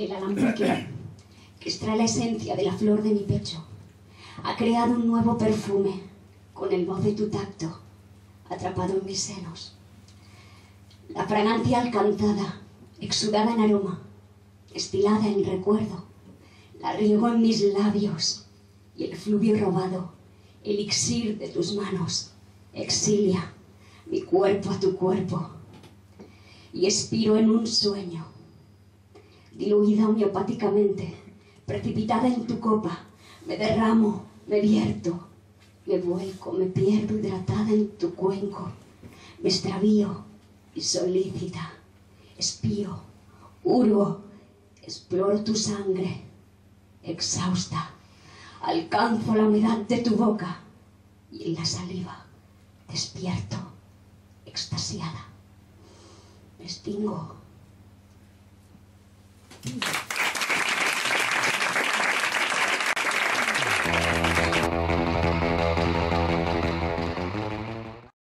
El alambique, que extrae la esencia de la flor de mi pecho, ha creado un nuevo perfume con el voz de tu tacto atrapado en mis senos. La fragancia alcanzada, exudada en aroma, estilada en recuerdo, la riego en mis labios y el fluvio robado, elixir de tus manos, exilia mi cuerpo a tu cuerpo y expiro en un sueño, diluida homeopáticamente, precipitada en tu copa, me derramo, me vierto, me vuelco, me pierdo hidratada en tu cuenco, me extravío y solícita, espío, hurgo, exploro tu sangre, exhausta, alcanzo la humedad de tu boca y en la saliva despierto, extasiada. Me extingo. Thank you.